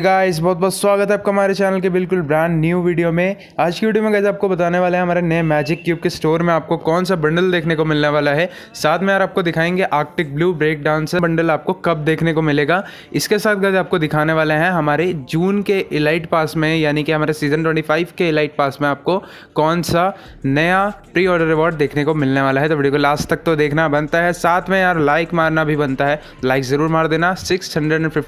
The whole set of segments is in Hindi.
गाइस बहुत बहुत स्वागत है आपका हमारे चैनल के बिल्कुल ब्रांड न्यू वीडियो में। आज की वीडियो में गाइस आपको बताने वाले हैं हमारे नए मैजिक क्यूब के स्टोर में आपको कौन सा बंडल देखने को मिलने वाला है। साथ में यार आपको दिखाएँगे arctic blue break dancer bundle आपको कब देखने को मिलेगा। इसके साथ गाइस आपको दिखाने वाले हैं हमारे जून के इलाइट पास में, यानी कि हमारे सीज़न ट्वेंटी के इलाइट पास में आपको कौन सा नया प्री ऑर्डर रिवॉर्ड देखने को मिलने वाला है। तो वीडियो को लास्ट तक तो देखना बनता है। साथ में यार लाइक मारना भी बनता है। लाइक ज़रूर मार देना। सिक्स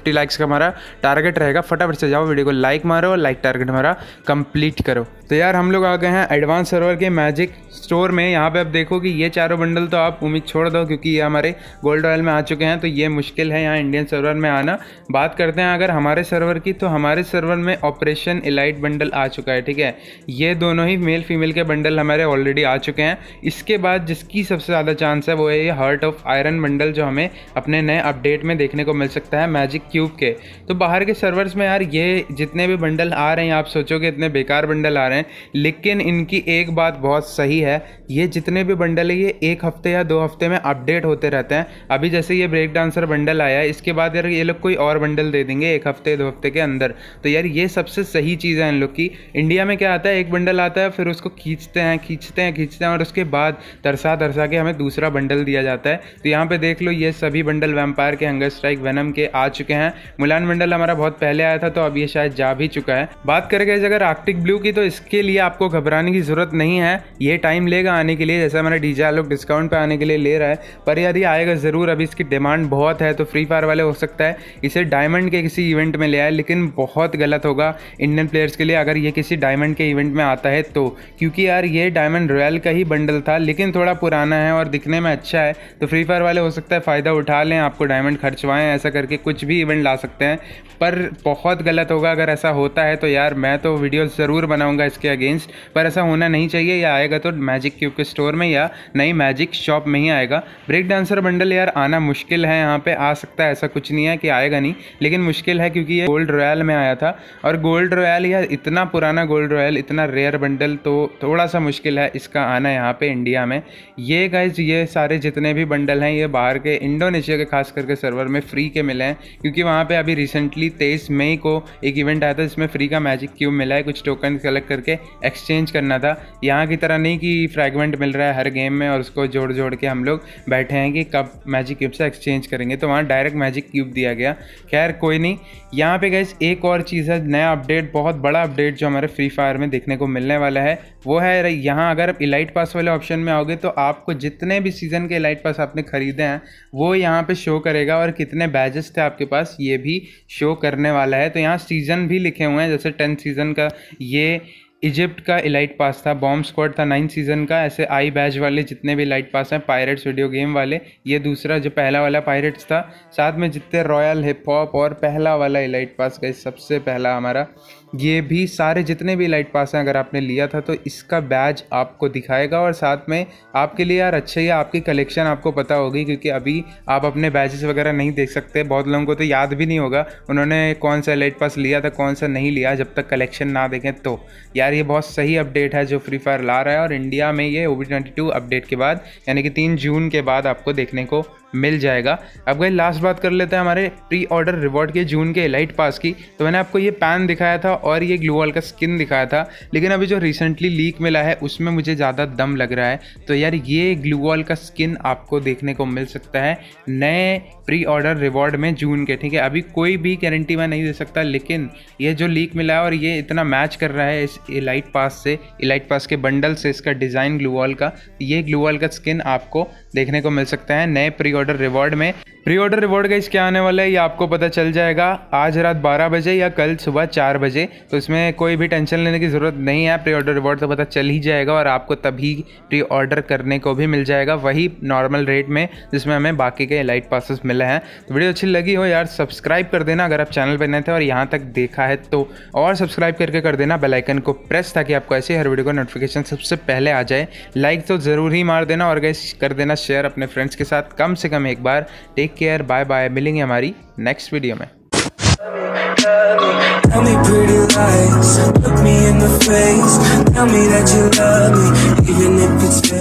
लाइक्स का हमारा टारगेट रहेगा। फटाफट से जाओ वीडियो को लाइक मारो लाइक टारगेट हमारा कंप्लीट करो। तो यार, हम लोग आ गए हैं एडवांस सर्वर के मैजिक स्टोर में। यहाँ पे आप देखो कि ये चारों बंडल तो आप उम्मीद छोड़ दो, क्योंकि ये हमारे गोल्ड रॉयल में आ चुके हैं तो ये मुश्किल है यहाँ इंडियन सर्वर में आना। बात करते हैं अगर हमारे सर्वर की तो हमारे सर्वर में ऑपरेशन इलाइट बंडल आ चुका है, ठीक है? ये दोनों ही मेल फीमेल के बंडल हमारे ऑलरेडी आ चुके हैं। इसके बाद जिसकी सबसे ज़्यादा चांस है, वो है ये हार्ट ऑफ़ आयरन बंडल जो हमें अपने नए अपडेट में देखने को मिल सकता है मैजिक क्यूब के। तो बाहर के सर्वर्स में यार ये जितने भी बंडल आ रहे हैं, आप सोचोगे इतने बेकार बंडल आ रहे हैं, लेकिन इनकी एक बात बहुत सही है, ये जितने भी बंडल है, ये एक हफ़्ते या दो हफ़्ते में अपडेट होते रहते हैं। अभी जैसे ये ब्रेक डांसर बंडल आया है, इसके बाद यार ये लोग कोई और बंडल दे देंगे एक हफ़्ते, दो हफ़्ते के अंदर। तो यार ये सबसे सही चीज़ है इन लोग की। इंडिया में क्या आता है, एक बंडल आता है, फिर उसको खींचते हैं खींचते हैं खींचते हैं, और उसके बाद तरसा तरसा के हमें दूसरा बंडल दिया जाता है। तो यहाँ पर देख लो, ये सभी बंडल वैम्पायर के हंगर स्ट्राइक वेनम के आ चुके हैं। मुलान बंडल हमारा बहुत पहले आया था तो अब ये शायद जा भी चुका है। बात करें गए अगर आर्कटिक ब्लू की तो इसके लिए आपको घबराने की ज़रूरत नहीं है। ये टाइम लेगा आने के लिए, जैसा हमारा डीजे लोग डिस्काउंट पे आने के लिए ले रहा है। पर यार ये आएगा ज़रूर, अभी इसकी डिमांड बहुत है तो फ्री फायर वाले हो सकता है। इसे डायमंड के किसी इवेंट में ले आए, लेकिन बहुत गलत होगा इंडियन प्लेयर्स के लिए, अगर ये किसी डायमंड के इवेंट में आता है तो। क्योंकि यार, ये डायमंड रॉयल का ही बंडल था, लेकिन थोड़ा पुराना है और दिखने में अच्छा है। तो फ्री फायर वाले हो सकता है, फ़ायदा उठा लें, आपको डायमंड खर्चवाएँ, ऐसा करके कुछ भी इवेंट ला सकते हैं। पर बहुत गलत होगा, अगर ऐसा होता है तो यार मैं तो वीडियो ज़रूर बनाऊँगा इसके अगेंस्ट, पर ऐसा होना नहीं चाहिए, या आएगा तो मैजिक क्यूब के स्टोर में, या नई मैजिक शॉप में ही आएगा। ब्रेक डांसर बंडल यार, आना मुश्किल है यहाँ पर आ सकता है, ऐसा कुछ नहीं है कि आएगा नहीं, लेकिन मुश्किल है क्योंकि ये गोल्ड रॉयल में आया था, और गोल्ड रॉयल या इतना पुराना गोल्ड रॉयल इतना रेयर बंडल तो थोड़ा सा मुश्किल है इसका आना यहाँ पे इंडिया में। ये गाइज़ ये सारे जितने भी बंडल हैं, ये बाहर के इंडोनेशिया के खास करके सर्वर में फ्री के मिले हैं, क्योंकि वहाँ पे अभी रिसेंटली तेईस मई को एक इवेंट आया था जिसमें फ्री का मैजिक क्यूब मिला है, कुछ टोकन कलेक्ट करके एक्सचेंज करना था। यहाँ की तरह नहीं कि फ्रैगमेंट मिल रहा है हर गेम में और उसको जोड़ जोड़ के हम लोग बैठे हैं कि कब मैजिक क्यूब से एक्सचेंज करेंगे। तो वहाँ डायरेक्ट मैजिक क्यूब दिया गया। खैर, कोई नहीं। यहाँ पे गैस एक और चीज़ है, नया अपडेट बहुत बड़ा अपडेट जो हमारे फ्री फायर में देखने को मिलने वाला है, वो है यहाँ अगर आप इलाइट पास वाले ऑप्शन में आओगे तो आपको जितने भी सीज़न के इलाइट पास आपने खरीदे हैं, वो यहाँ पे शो करेगा और कितने बैजेस थे आपके पास, ये भी शो करने वाला है तो यहाँ सीज़न भी लिखे हुए हैं जैसे टेंथ सीज़न का ये इजिप्ट का इलाइट पास था बॉम्ब स्क्वाड था नाइन्थ सीज़न का, ऐसे आई बैच वाले जितने भी लाइट पास हैं पायरेट्स वीडियो गेम वाले, ये दूसरा जो पहला वाला पायरेट्स था, साथ में जितने रॉयल हिप हॉप और पहला वाला इलाइट पास का सबसे पहला हमारा, ये भी सारे जितने भी लाइट पास हैं, अगर आपने लिया था तो इसका बैज आपको दिखाएगा और साथ में आपके लिए यार अच्छा ही, आपकी कलेक्शन आपको पता होगी, क्योंकि अभी आप अपने बैजेस वगैरह नहीं देख सकते, बहुत लोगों को तो याद भी नहीं होगा, उन्होंने कौन सा लाइट पास लिया था, कौन सा नहीं लिया, जब तक कलेक्शन ना देखें तो। यार ये बहुत सही अपडेट है जो फ्री फायर ला रहा है और इंडिया में ये ओ अपडेट के बाद, यानी कि तीन जून के बाद आपको देखने को मिल जाएगा। अब गई लास्ट बात कर लेते हैं हमारे प्री ऑर्डर रिवॉर्ड के जून के लाइट पास की। तो मैंने आपको ये पैन दिखाया था और ये ग्लूवॉल का स्किन दिखाया था। लेकिन अभी जो रिसेंटली लीक मिला है, उसमें मुझे ज़्यादा दम लग रहा है। तो यार, ये ग्लूवॉल का स्किन आपको देखने को मिल सकता है नए प्री ऑर्डर रिवॉर्ड में जून के, ठीक है? अभी कोई भी गारंटी मैं नहीं दे सकता, लेकिन ये जो लीक मिला है और ये इतना मैच कर रहा है इस इलाइट पास से इलाइट पास के बंडल से इसका डिज़ाइन ग्लूवॉल का ये ग्लूवॉल का स्किन आपको देखने को मिल सकता है नए प्री ऑर्डर रिवॉर्ड में। प्री ऑर्डर रिवॉर्ड का क्या आने वाला है? ये आपको पता चल जाएगा। आज रात 12 बजे या कल सुबह 4 बजे। तो इसमें कोई भी टेंशन लेने की ज़रूरत नहीं है। प्री ऑर्डर रिवॉर्ड तो पता चल ही जाएगा और आपको तभी प्री ऑर्डर करने को भी मिल जाएगा वही नॉर्मल रेट में, जिसमें हमें बाकी के लाइट पासिस मिले हैं। तो वीडियो अच्छी लगी हो यार सब्सक्राइब कर देना अगर आप चैनल पर नए थे और यहाँ तक देखा है तो। और सब्सक्राइब करके कर देना बेलाइकन को प्रेस ताकि आपको ऐसे हर वीडियो का नोटिफिकेशन सबसे पहले आ जाए। लाइक तो ज़रूर ही मार देना और कर देना शेयर अपने फ्रेंड्स के साथ। कम से कम एक बार टेक केयर बाय बाय मिलेंगे हमारी नेक्स्ट वीडियो में Tell me pretty lies, look me in the face Tell me that you love me, even if it's fake